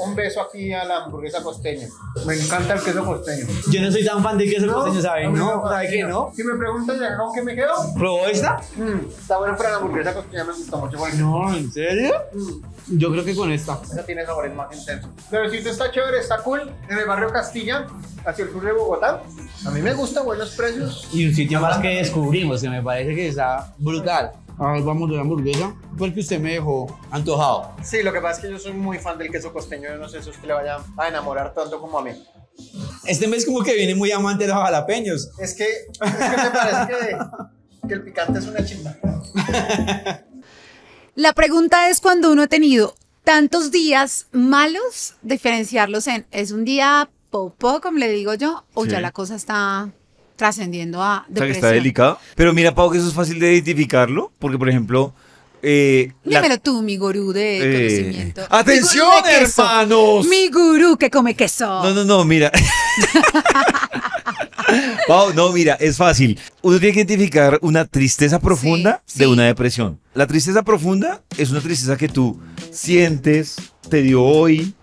Un beso aquí a la hamburguesa costeña. Me encanta el queso costeño. Yo no soy tan fan de queso costeño, ¿saben? No, ¿sabe fascina. qué? No. Si me preguntan ya con qué me quedo, ¿Probó esta? mm, está bueno, pero la hamburguesa costeña me gusta mucho. porque No, ¿en serio? Yo creo que con esta. Esa tiene sabores más intensos. Pero sitio está chévere, está cool. En el barrio Castilla, hacia el sur de Bogotá. A mí me gusta, buenos precios. Y un sitio más que descubrimos, que me parece que está brutal. Ahora vamos de la hamburguesa, porque usted me dejó antojado. Sí, lo que pasa es que yo soy muy fan del queso costeño. Yo no sé si usted le vaya a enamorar tanto como a mí. Este mes como que viene muy amante de los jalapeños. Es que, es que me parece que, que el picante es una chimba. La pregunta es cuando uno ha tenido tantos días malos, diferenciarlos en es un día popó, como le digo yo, o Sí. ya la cosa está trascendiendo a O sea, que depresión. está delicado. Pero mira, Pau, que eso es fácil de identificarlo, porque, por ejemplo, eh, la- Dímelo tú, mi gurú de Eh, conocimiento. ¡atención, Mi de hermanos! Mi gurú que come queso. No, no, no, mira. Pau, no, mira, es fácil. Uno tiene que identificar una tristeza profunda de una depresión. La tristeza profunda es una tristeza que tú sientes, te dio hoy.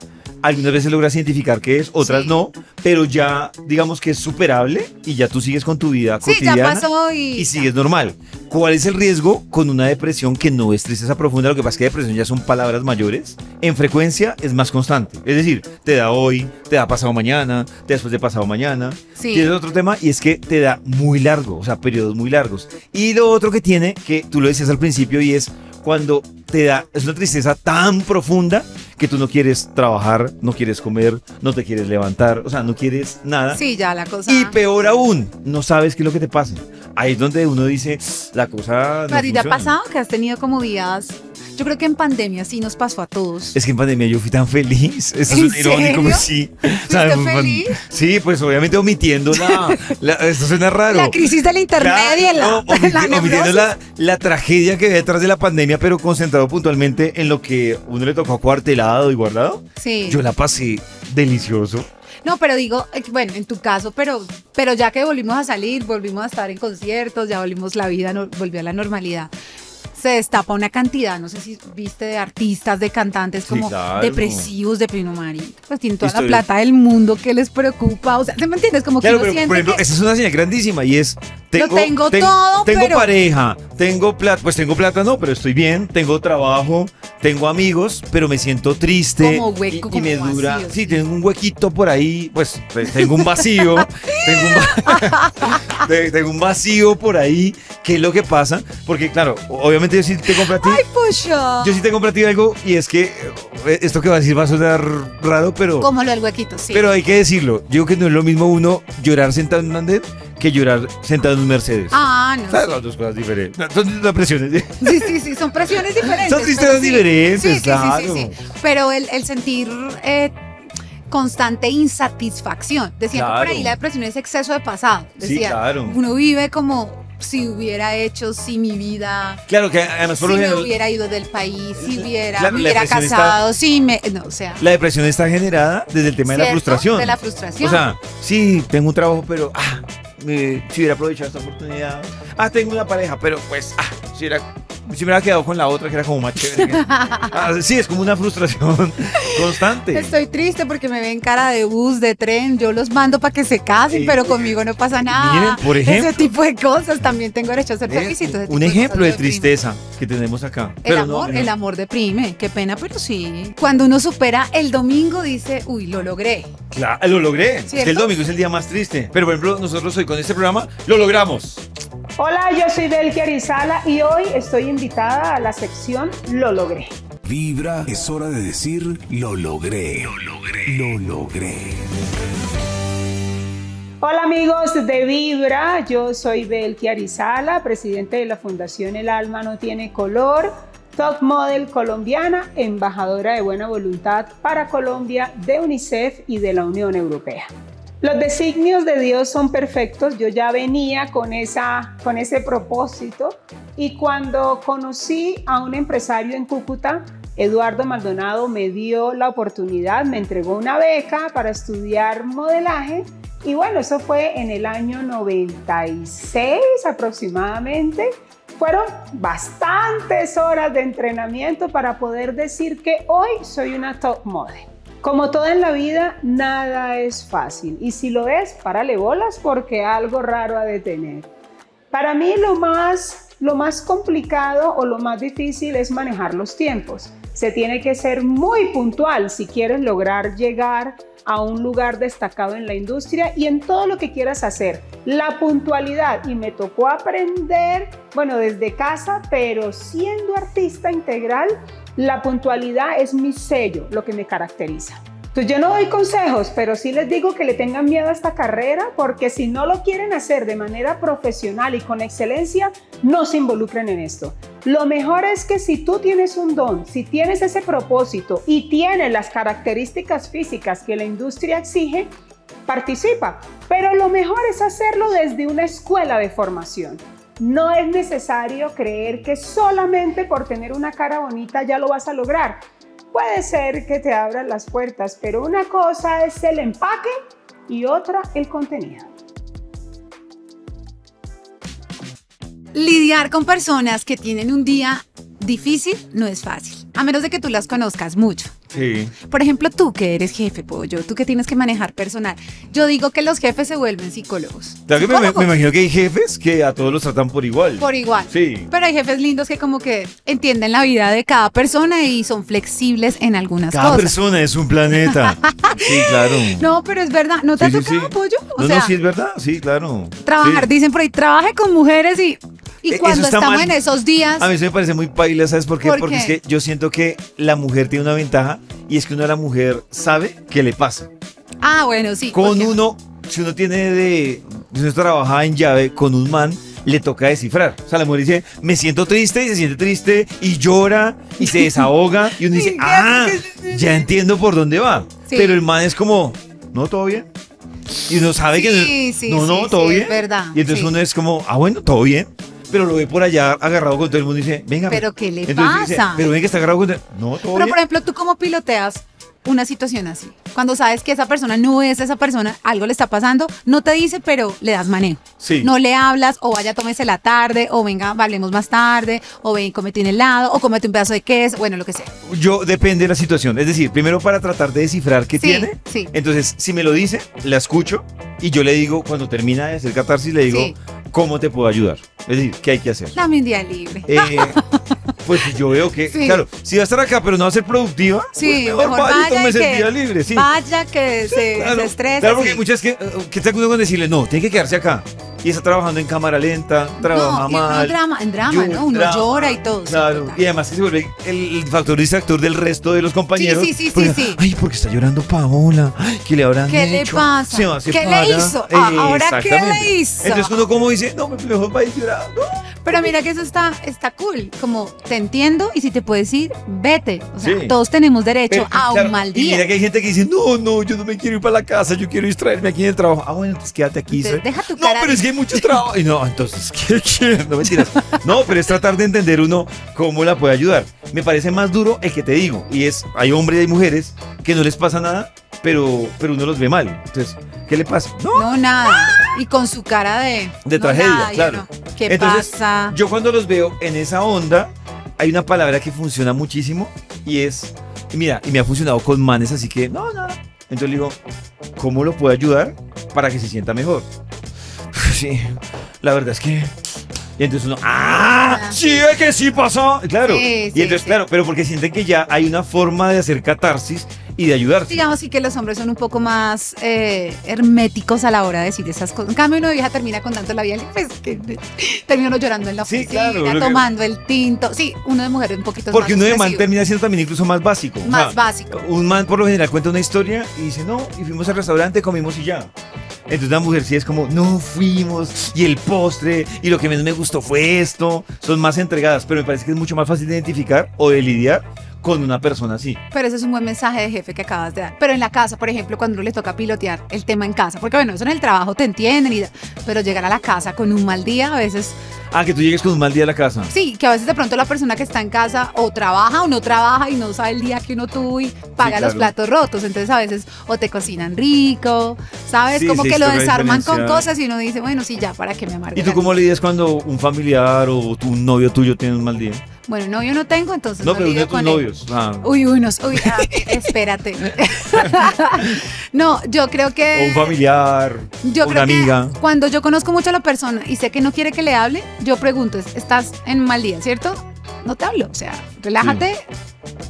Algunas veces logras identificar qué es, otras no, pero ya digamos que es superable y ya tú sigues con tu vida Sí, ya cotidiana pasó y- y sigues normal. ¿Cuál es el riesgo con una depresión que no es tristeza profunda? Lo que pasa es que depresión ya son palabras mayores. En frecuencia es más constante. Es decir, te da hoy, te da pasado mañana, te da después de pasado mañana. Sí. Tienes otro tema y es que te da muy largo, o sea, periodos muy largos. Y lo otro que tiene, que tú lo decías al principio, y es cuando te da, es una tristeza tan profunda que tú no quieres trabajar, no quieres comer, no te quieres levantar, o sea, no quieres nada. Sí, ya la cosa. Y peor aún, no sabes qué es lo que te pasa. Ahí es donde uno dice, la cosa no ¿A ti te ha funciona". pasado que has tenido como días? Yo creo que en pandemia sí nos pasó a todos. Es que en pandemia yo fui tan feliz. Eso ¿En es irónico, serio? sí. ¿Fuiste en pan- feliz? Sí, pues obviamente omitiendo la, la- Esto suena raro. La crisis del internet Claro, y el- no, la omiti- omitiendo la, la tragedia que había detrás de la pandemia, pero concentrado puntualmente en lo que uno le tocó acuartelado y guardado. Sí. Yo la pasé delicioso. No, pero digo, eh, bueno, en tu caso, pero, pero ya que volvimos a salir, volvimos a estar en conciertos, ya volvimos, la vida no- volvió a la normalidad. Se destapa una cantidad, no sé si viste, de artistas, de cantantes Sí, como claro. depresivos, de Marica. Pues tienen toda la plata del mundo, ¿qué les preocupa? O sea, ¿se me entiendes? Como que Claro, uno pero siente por ejemplo, que- esa es una señal grandísima y es. Tengo, tengo ten- todo, Tengo pero- pareja, tengo plata, pues tengo plata, no, pero estoy bien, tengo trabajo, tengo amigos, pero me siento triste. Como hueco, y, y me dura. vacío, Sí, tengo un huequito por ahí, pues pues, tengo un vacío tengo un, va- te- tengo un vacío por ahí. ¿Qué es lo que pasa? Porque, claro, obviamente yo sí te compro a ti. ¡Ay, pollo! Yo sí te compro a ti algo y es que eh, esto que va a decir va a sonar raro, pero, Como lo del huequito, sí. pero hay que decirlo. Yo digo que no es lo mismo uno llorar sentado en un andén que llorar sentado en un Mercedes. Ah, no. Son dos cosas diferentes. Son las presiones. Sí, sí, sí, son presiones diferentes. Son sí. diferentes, Sí, sí, sí, claro. sí, sí. Pero el, el sentir eh, constante insatisfacción. Decían que por Claro. ahí la depresión es exceso de pasado. Sí, Decía, claro. Uno vive como si hubiera hecho, si mi vida, Claro que además por si me hubiera ido del país, si hubiera, Claro, me la hubiera está- casado, si me... No, o sea... la depresión está generada desde el tema de la frustración. De la frustración. O sea, sí, tengo un trabajo, pero ah, eh, si hubiera aprovechado esta oportunidad. Ah, tengo una pareja, pero pues, ah, si hubiera, si me hubiera quedado con la otra que era como más chévere. Ah, sí, es como una frustración constante. Estoy triste porque me ven cara de bus, de tren. Yo los mando para que se casen, Sí. pero conmigo no pasa nada. Miren, por ejemplo. Ese tipo de cosas también tengo derecho a ser feliz. un ejemplo de tristeza que tenemos acá. El Pero amor, no. el amor deprime. Qué pena, pero sí. Cuando uno supera el domingo, dice, uy, lo logré. Claro, lo logré. Es que el domingo es el día más triste. Pero por ejemplo, nosotros hoy con este programa lo logramos. Hola, yo soy Belki Arizala y hoy estoy invitada a la sección Lo logré. Vibra, es hora de decir lo logré. Lo logré. Lo logré. Hola amigos de Vibra, yo soy Belki Arizala, presidente de la Fundación El Alma No Tiene Color, top model colombiana, embajadora de buena voluntad para Colombia de UNICEF y de la Unión Europea. Los designios de Dios son perfectos, yo ya venía con, esa, con ese propósito y cuando conocí a un empresario en Cúcuta, Eduardo Maldonado me dio la oportunidad, me entregó una beca para estudiar modelaje y bueno, eso fue en el año 96 aproximadamente. Fueron bastantes horas de entrenamiento para poder decir que hoy soy una top model. Como todo en la vida, nada es fácil. Y si lo es, párale bolas porque algo raro ha de tener. Para mí lo más, lo más complicado o lo más difícil es manejar los tiempos. Se tiene que ser muy puntual si quieres lograr llegar a un lugar destacado en la industria y en todo lo que quieras hacer. La puntualidad, y me tocó aprender, bueno, desde casa, pero siendo artista integral, la puntualidad es mi sello, lo que me caracteriza. Entonces yo no doy consejos, pero sí les digo que le tengan miedo a esta carrera porque si no lo quieren hacer de manera profesional y con excelencia, no se involucren en esto. Lo mejor es que si tú tienes un don, si tienes ese propósito y tienes las características físicas que la industria exige, participa. Pero lo mejor es hacerlo desde una escuela de formación. No es necesario creer que solamente por tener una cara bonita ya lo vas a lograr. Puede ser que te abran las puertas, pero una cosa es el empaque y otra el contenido. Lidiar con personas que tienen un día difícil no es fácil, a menos de que tú las conozcas mucho. Sí. Por ejemplo, tú que eres jefe, pollo, tú que tienes que manejar personal. Yo digo que los jefes se vuelven psicólogos. Me, imagino que hay jefes que a todos los tratan por igual. Por igual. Sí. Pero hay jefes lindos que como que entienden la vida de cada persona y son flexibles en algunas Cada cosas. persona es un planeta. sí, claro. No, pero es verdad. ¿No te Sí, ha tocado, sí. pollo? O no, sea, no, sí es verdad, sí, claro. trabajar, dicen por ahí, trabaje con mujeres y, y Eh, cuando eso estamos mal. en esos días... A mí se me parece muy paila, ¿sabes por qué? ¿Por Porque qué? es que yo siento que la mujer tiene una ventaja y es que una la mujer sabe qué le pasa. Ah, bueno, sí. Con porque- uno, si uno tiene de. Si uno trabaja en llave con un man, le toca descifrar. O sea, la mujer dice, me siento triste y se siente triste y llora y se desahoga y uno dice, ah, ya entiendo por dónde va. Sí. Pero el man es como, no, todo bien. Y uno sabe que Sí, sí, no, no, sí, todo sí, bien. es verdad, Y entonces sí. uno es como, ah, bueno, todo bien. Pero lo ve por allá agarrado con todo el mundo y dice, venga. ¿Pero qué le Entonces dice, pasa? pero ven que está agarrado con todo No, todo Pero bien. por ejemplo, ¿tú cómo piloteas una situación así? Cuando sabes que esa persona no es esa persona, algo le está pasando, no te dice, pero le das manejo. Sí. No le hablas, o vaya, tómese la tarde, o venga, hablemos más tarde, o ven, comete un helado, o comete un pedazo de queso, bueno, lo que sea. Yo depende de la situación. Es decir, primero para tratar de descifrar qué Sí, tiene. sí. Entonces, si me lo dice, la escucho y yo le digo, cuando termina de hacer catarsis, le digo, Sí. ¿Cómo te puedo ayudar? Es decir, ¿qué hay que hacer? Dame un día libre. Eh, Pues yo veo que, Sí. claro, si va a estar acá, pero no va a ser productiva, Sí, pues mejor, vaya y que el día libre, sí. Vaya que se, Claro, se estrese. Claro, porque muchas que, que está uno con decirle, no, tiene que quedarse acá. Y está trabajando en cámara lenta, trabaja no, y mal. drama, en drama, ¿no? Uno drama, llora y todo. Claro, y además que se vuelve el, el factor distractor del resto de los compañeros. Sí, sí, sí, porque, sí, sí. Ay, porque está llorando Paola. Ay, ¿Qué le habrán ¿Qué le pasa? Se va, se ¿Qué le para. hizo? Ah, ¿ahora qué le hizo? Entonces uno como dice, no, me mejor va a ir llorando. Pero mira que eso está, está cool. Como te entiendo y si te puedes ir, vete. O sea, Sí. todos tenemos derecho Pero, a claro, un mal Y día. mira que hay gente que dice, no, no, yo no me quiero ir para la casa, yo quiero distraerme aquí en el trabajo. Ah, bueno, entonces quédate aquí. Entonces, deja tu no, cara pero de- es que mucho trabajo. Y no, entonces, ¿qué? No mentiras. No, pero es tratar de entender uno cómo la puede ayudar. Me parece más duro el que te digo. Y es, hay hombres y hay mujeres que no les pasa nada, pero, pero uno los ve mal. Entonces, ¿qué le pasa? No, No, nada. Y con su cara de. de no, tragedia, nada, claro. no. ¿Qué Entonces, pasa? Yo cuando los veo en esa onda, hay una palabra que funciona muchísimo y es, mira, y me ha funcionado con manes, así que no, nada. Entonces le digo, ¿cómo lo puedo ayudar para que se sienta mejor? Sí, la verdad es que... Y entonces uno, ¡ah! ¡Sí, ve que sí pasó! Claro. Sí, y entonces, sí. claro, pero porque sienten que ya hay una forma de hacer catarsis y de ayudarse. Digamos sí que los hombres son un poco más eh, herméticos a la hora de decir esas cosas. En cambio, una vieja termina contando la vida, pues que termina uno llorando en la Sí, oficina, claro, lo que- tomando el tinto. Sí, uno de mujer un poquito Porque más uno de man termina siendo también incluso más básico. O Más sea, básico. Un man por lo general cuenta una historia y dice, no, y fuimos al restaurante, comimos y ya. Entonces la mujer sí es como, no fuimos, y el postre, y lo que menos me gustó fue esto. Son más entregadas, pero me parece que es mucho más fácil de identificar o de lidiar con una persona así. Pero ese es un buen mensaje de jefe que acabas de dar. Pero en la casa, por ejemplo, cuando uno le toca pilotear el tema en casa, porque bueno, eso en el trabajo te entienden, y, pero llegar a la casa con un mal día a veces, Ah, que tú llegues con un mal día a la casa. sí, que a veces de pronto la persona que está en casa o trabaja o no trabaja y no sabe el día que uno tuvo y paga los platos rotos. Entonces a veces o te cocinan rico, ¿sabes? Sí, Como sí, que lo desarman con cosas y uno dice, bueno, sí, ya, ¿para qué me amargo? ¿Y tú cómo lidias cuando un familiar o tu un novio tuyo tiene un mal día? Bueno, novio no tengo, entonces No, no, pero uno de tus novios. Ah. Uy, no, uy, ah, espérate. no, yo creo que... O un familiar, Yo o creo una amiga. que cuando yo conozco mucho a la persona y sé que no quiere que le hable, yo pregunto, es, ¿estás en mal día, cierto? No te hablo, o sea, relájate,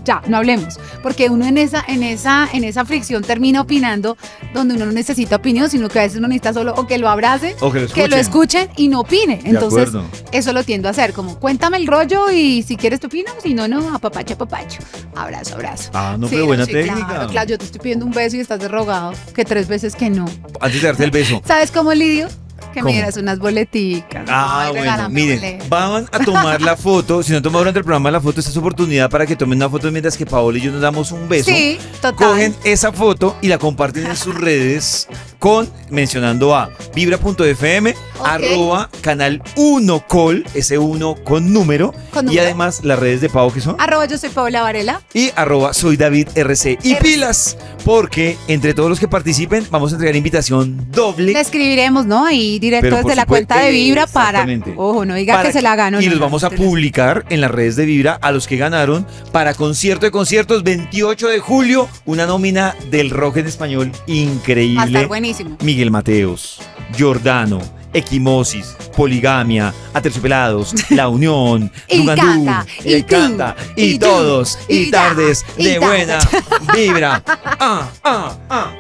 ya, no hablemos, porque uno en esa en esa en esa fricción termina opinando donde uno no necesita opinión, sino que a veces uno necesita solo o que lo abrace, O que lo escuchen. escuchen y no opine. Entonces, eso lo tiendo a hacer, como cuéntame el rollo y si quieres te opino, si no, no, apapacho, apapacho. Abrazo, abrazo. Ah, no, Sí, pero buena sí, técnica. Claro, claro, yo te estoy pidiendo un beso y estás derrogado, que tres veces que no. Antes de darte el beso. ¿Sabes cómo lidio? Que ¿Cómo? me dieras unas boleticas. Ah, bueno, miren, boletas. van a tomar la foto. Si no han tomado durante el programa la foto, esta es oportunidad para que tomen una foto mientras que Paola y yo nos damos un beso. Sí, total. Cogen esa foto y la comparten en sus redes con mencionando a vibra.fm, arroba canal 1 col, ese 1 con número, Con y además las redes de Pau que son Arroba yo soy Paola Varela. y arroba soy David RC. Y pilas, porque entre todos los que participen vamos a entregar invitación doble. Le escribiremos, ¿no? Ahí directo Pero desde la cuenta de Vibra para. exactamente. Ojo, no diga que se la ganó. Y no, los no, vamos a publicar en las redes de Vibra a los que ganaron para concierto de conciertos 28 de julio, una nómina del rock en español increíble. Va a estar buenísimo. Miguel Mateos, Giordano, Equimosis, Poligamia, Aterciopelados, La Unión, Y Dugandú, canta, y y tú, canta, y, todos, y, tardes y de buena vibra. Ah, ah, ah.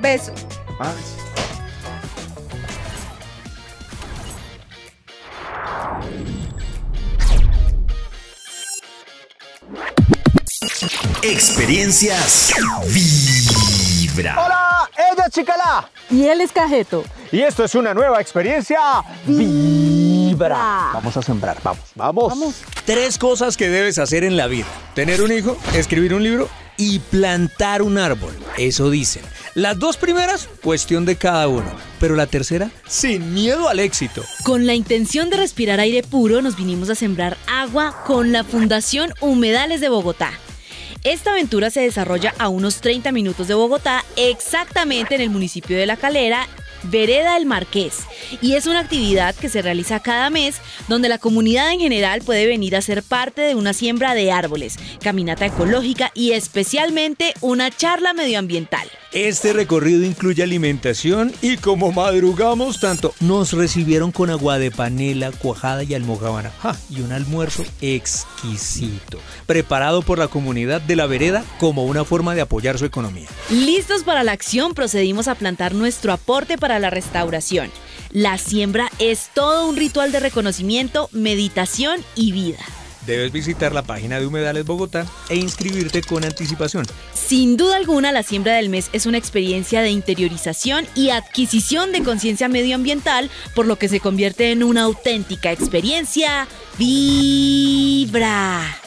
Beso. Experiencias Vibra. Hola, ella es Chicalá. Y él es Cajeto. Y esto es una nueva experiencia. Vibra. Vamos a sembrar, vamos, vamos. Tres cosas que debes hacer en la vida. Tener un hijo, escribir un libro y plantar un árbol. Eso dicen. Las dos primeras, cuestión de cada uno. Pero la tercera, sin miedo al éxito. Con la intención de respirar aire puro, nos vinimos a sembrar agua con la Fundación Humedales de Bogotá. Esta aventura se desarrolla a unos 30 minutos de Bogotá, exactamente en el municipio de La Calera, Vereda del Marqués. Y es una actividad que se realiza cada mes, donde la comunidad en general puede venir a ser parte de una siembra de árboles, caminata ecológica y especialmente una charla medioambiental. Este recorrido incluye alimentación y como madrugamos tanto, nos recibieron con agua de panela, cuajada y almojábana. ¡Ja! Y un almuerzo exquisito, preparado por la comunidad de la vereda como una forma de apoyar su economía. Listos para la acción, procedimos a plantar nuestro aporte para la restauración. La siembra es todo un ritual de reconocimiento, meditación y vida. Debes visitar la página de Humedales Bogotá e inscribirte con anticipación. Sin duda alguna, la siembra del mes es una experiencia de interiorización y adquisición de conciencia medioambiental, por lo que se convierte en una auténtica experiencia Vibra.